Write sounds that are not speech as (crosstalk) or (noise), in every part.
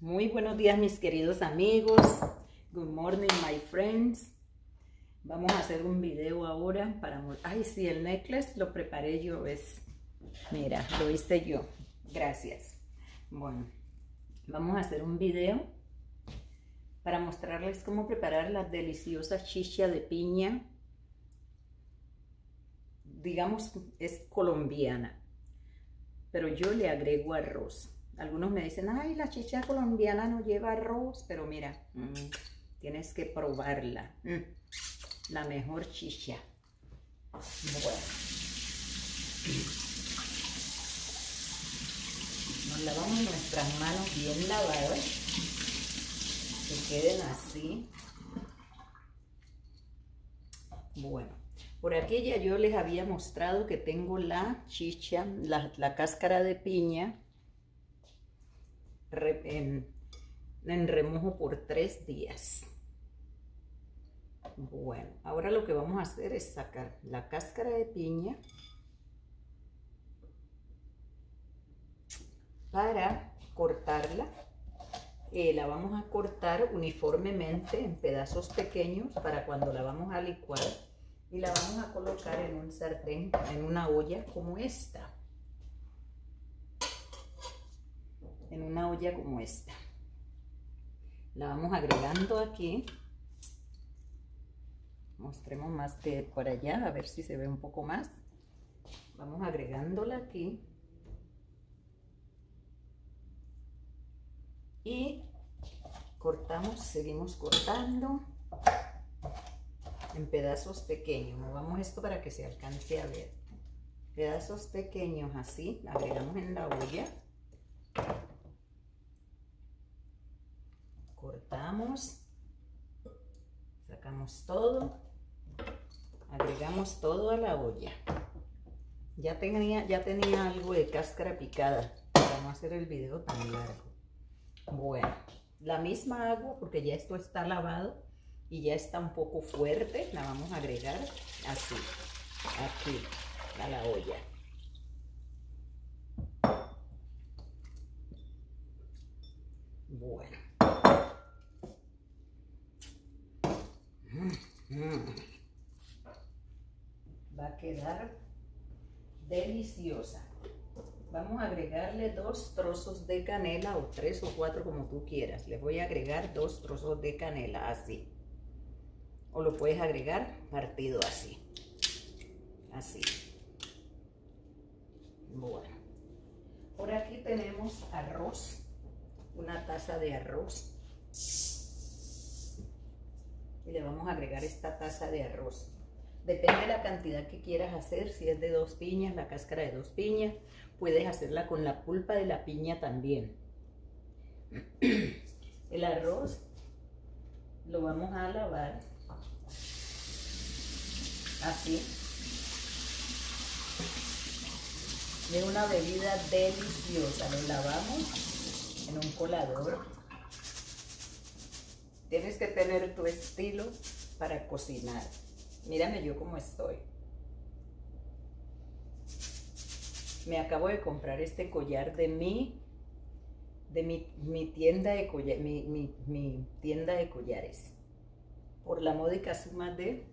Muy buenos días mis queridos amigos. Good morning my friends. Vamos a hacer un video ahora para... Ay, sí, el necklace lo preparé yo, es... Mira, lo hice yo. Gracias. Bueno, vamos a hacer un video para mostrarles cómo preparar la deliciosa chicha de piña. Digamos, es colombiana, pero yo le agrego arroz. Algunos me dicen, ay, la chicha colombiana no lleva arroz, pero mira, mm, tienes que probarla. Mm, la mejor chicha. Bueno. Nos lavamos nuestras manos bien lavadas, que queden así. Bueno, por aquí ya yo les había mostrado que tengo la chicha, la, la cáscara de piña, en, remojo por tres días. Bueno, ahora lo que vamos a hacer es sacar la cáscara de piña para cortarla. Eh, la vamos a cortar uniformemente en pedazos pequeños para cuando la vamos a licuar y la vamos a colocar en un sartén, en una olla como esta. En una olla como esta. La vamos agregando aquí. Mostremos más que por allá, a ver si se ve un poco más. Vamos agregándola aquí. Y cortamos, seguimos cortando en pedazos pequeños. Movamos esto para que se alcance a ver. Pedazos pequeños así, agregamos en la olla. Cortamos, sacamos todo, agregamos todo a la olla. Ya tenía, ya tenía algo de cáscara picada para no hacer el video tan largo. Bueno, la misma agua porque ya esto está lavado y ya está un poco fuerte, la vamos a agregar así, aquí, a la olla. Bueno. Va a quedar deliciosa. Vamos a agregarle dos trozos de canela o tres o cuatro como tú quieras. Le voy a agregar dos trozos de canela así. O lo puedes agregar partido así. Así. Bueno. Por aquí tenemos arroz. Una taza de arroz y le vamos a agregar esta taza de arroz. Depende de la cantidad que quieras hacer, si es de dos piñas, la cáscara de dos piñas, puedes hacerla con la pulpa de la piña también. (clears throat) El arroz lo vamos a lavar así. Es una bebida deliciosa, lo lavamos en un colador Tienes que tener tu estilo para cocinar. Mírame yo cómo estoy. Me acabo de comprar este collar de mi, de mi, tienda de collar, mi, tienda de collares. Por la módica suma de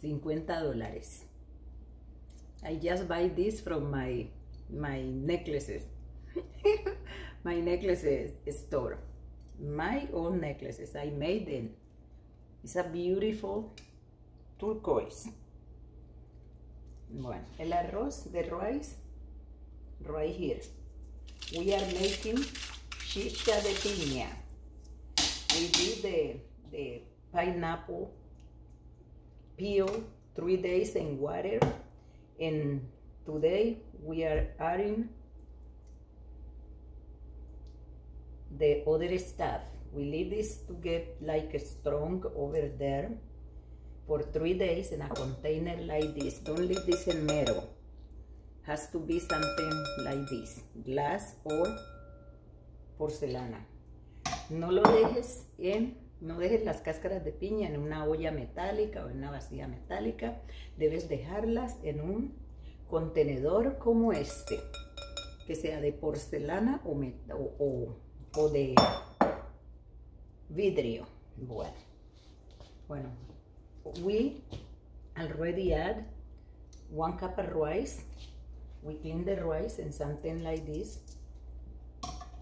50 mm, dólares. I just buy this from my, my necklaces. (laughs) my necklaces store. My own necklaces. I made them. It's a beautiful turquoise. Bueno, el arroz de rice, right here. We are making chicha de piña. We did the, the pineapple peel three days in water. And today we are adding the other stuff. We leave this to get like strong over there for three days in a container like this. Don't leave this in metal. Has to be something like this, glass or porcelana. No lo dejes en, no dejes las cáscaras de piña en una olla metálica o en una vasija metálica. Debes dejarlas en un contenedor como este. que sea de porcelana o, o, o de vidrio. Bueno, bueno, we already add one cup of rice. We clean the rice and something like this.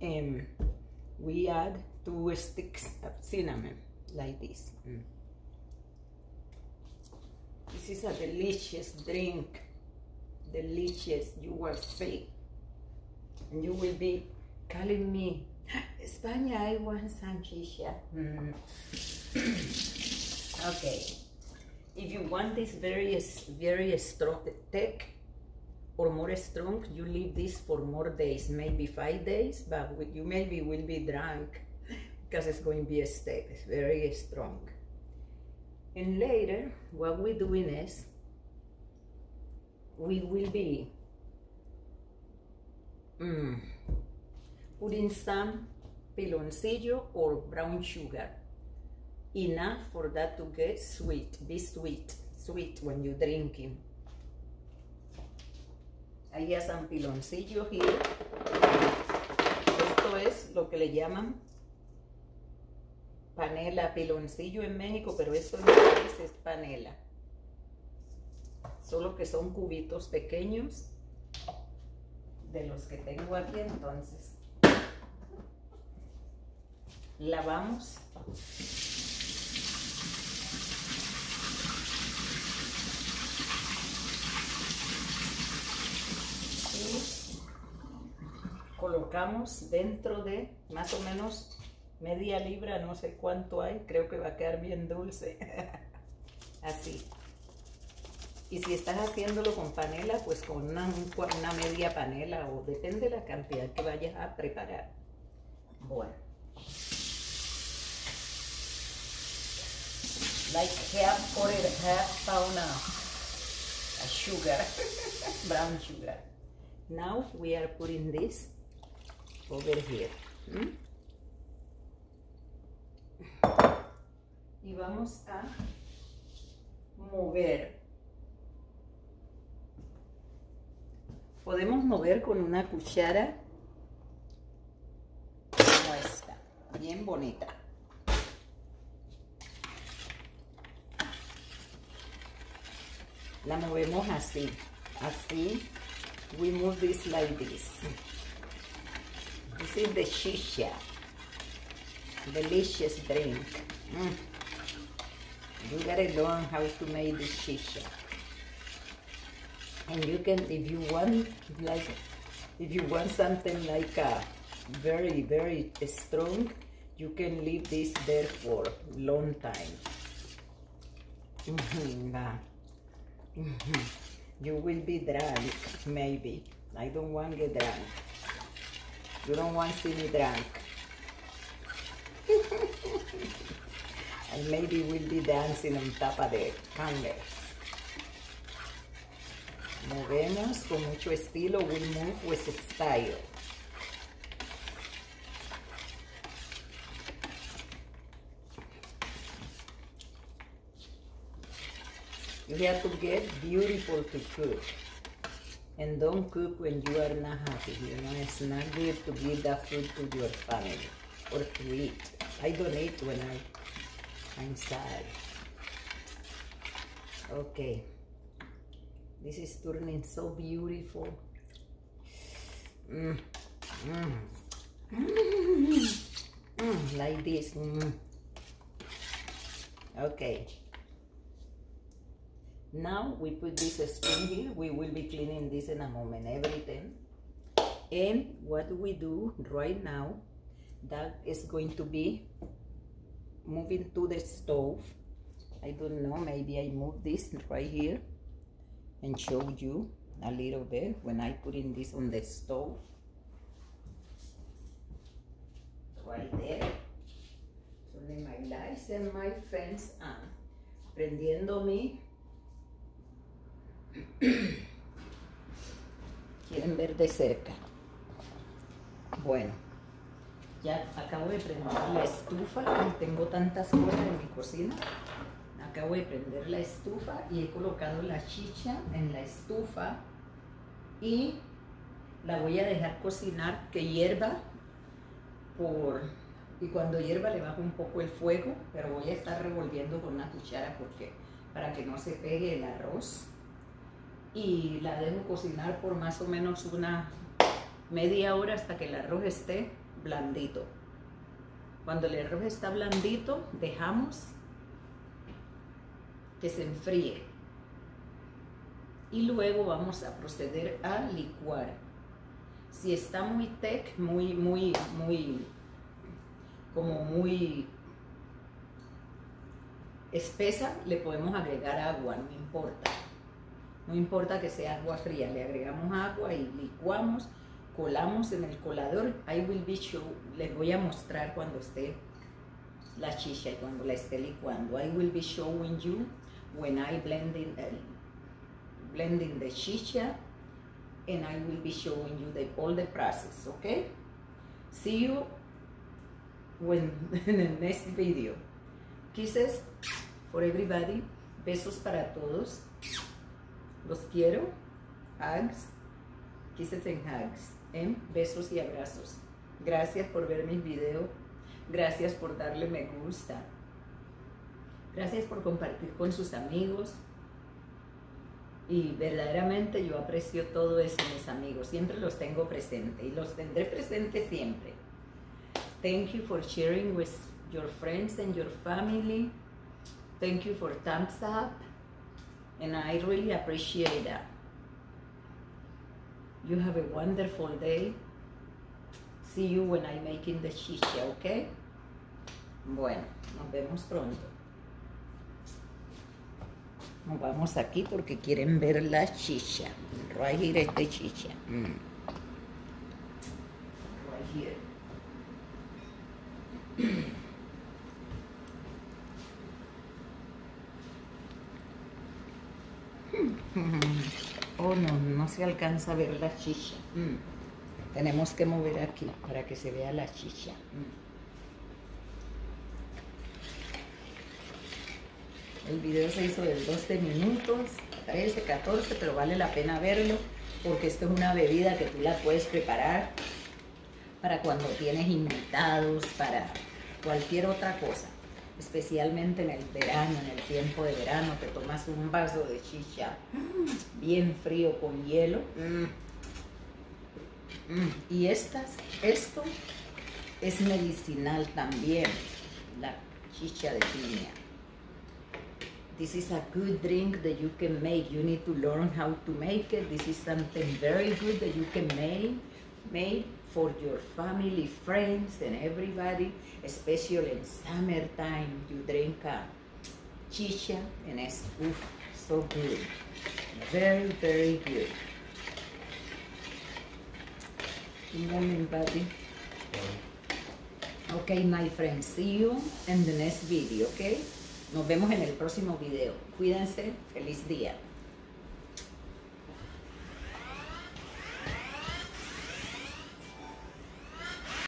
And we add two sticks of cinnamon like this. Mm. This is a delicious drink. Delicious. You will see. And you will be calling me, España, I want some shisha. Mm. okay. If you want this very, very strong, thick or more strong, you leave this for more days, maybe five days, but you maybe will be drunk because it's going to be a steak, it's very strong. And later, what we're doing is, we will be mm, putting some piloncillo or brown sugar. Enough for that to get sweet, be sweet, sweet when you're drinking. Ahí ya some piloncillo here. Esto es lo que le llaman panela, piloncillo en México, pero esto en es panela. Solo que son cubitos pequeños de los que tengo aquí, entonces lavamos. Y colocamos dentro de más o menos media libra, no sé cuánto hay, creo que va a quedar bien dulce. (laughs) Así. Y si estás haciéndolo con panela, pues con una, una media panela o depende de la cantidad que vayas a preparar. Bueno. Like half or half pound of sugar, brown sugar. Now we are putting this over here. Hmm? y vamos a mover. Podemos mover con una cuchara como esta, bien bonita. La movemos así, así. We move this like this. This is the shisha. Delicious drink. Mm. You gotta learn how to make this shisha. And you can, if you want, like, if you want something like a very, very strong, you can leave this there for long time. Mm -hmm. Mm -hmm. You will be drunk, maybe. I don't want to get drunk. You don't want to see me drunk. (laughs) and maybe we'll be dancing on top of the candles. Movemos con mucho estilo, we move with style. You have to get beautiful to cook. And don't cook when you are not happy. You know, it's not good to give that food to your family or to eat. I don't eat when I I'm sad. Okay. This is turning so beautiful. Mm. Mm. Mm. Mm. Like this. Mm. Okay. Now we put this spoon here. We will be cleaning this in a moment, everything. And what we do right now, that is going to be moving to the stove. I don't know maybe I move this right here and show you a little bit when I put in this on the stove. Right there. Turning my lights and my fans on. Prendiendo mi (coughs) quieren ver de cerca bueno Ya acabo de prender la estufa tengo tantas cosas en mi cocina. Acabo de prender la estufa y he colocado la chicha en la estufa y La voy a dejar cocinar, que hierva por... Y cuando hierva le bajo un poco el fuego, pero voy a estar revolviendo con una cuchara porque para que no se pegue el arroz. Y la dejo cocinar por más o menos una media hora hasta que el arroz esté blandito. Cuando el arroz está blandito, dejamos que se enfríe. Y luego vamos a proceder a licuar. Si está muy tech, muy, muy, muy, como muy espesa, le podemos agregar agua, no importa. No importa que sea agua fría, le agregamos agua y licuamos, colamos en el colador. I will be show, les voy a mostrar cuando esté la chicha y cuando la esté licuando. I will be showing you when I blend in, uh, blending the chicha and I will be showing you the, all the process, okay? See you when (laughs) in the next video. Kisses for everybody. Besos para todos. Los quiero. Hugs. Kisses and hugs. En besos y abrazos. Gracias por ver mis videos. Gracias por darle me gusta. Gracias por compartir con sus amigos. Y verdaderamente yo aprecio todo eso, mis amigos. Siempre los tengo presente y los tendré presente siempre. Thank you for sharing with your friends and your family. Thank you for thumbs up. And I really appreciate that. You have a wonderful day. See you when I'm making the chicha, okay? Bueno, nos vemos pronto. Nos vamos aquí porque quieren ver la chicha. Right here is the chicha. Mm. Right here. Se alcanza a ver la chicha. Mm. Tenemos que mover aquí para que se vea la chicha. Mm. El video se hizo de 12 minutos, 13, 14, pero vale la pena verlo porque esto es una bebida que tú la puedes preparar para cuando tienes invitados, para cualquier otra cosa. Especialmente en el verano, en el tiempo de verano, te tomas un vaso de chicha bien frío con hielo. Mm. Y estas, esto es medicinal también, la chicha de piña. This is a good drink that you can make. You need to learn how to make it. This is something very good that you can make, make for your family, friends, and everybody, especially in summertime. You drink uh, a chicha, and it's oof, so good. Very, very good. Good morning, buddy. Okay, my friends, see you in the next video, okay? Nos vemos en el próximo video. Cuídense. Feliz día.